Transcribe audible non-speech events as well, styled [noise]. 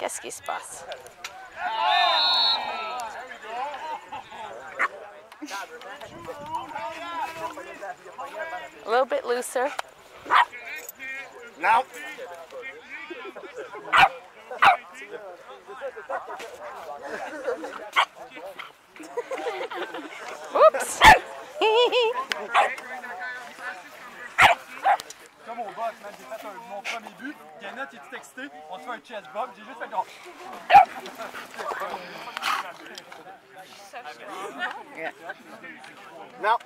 Qu'est-ce qui se passe? A little bit looser. No. Oops! [laughs] fait un, mon premier but. Gannett, il est excité. On se fait un chest bump. J'ai juste fait genre. No.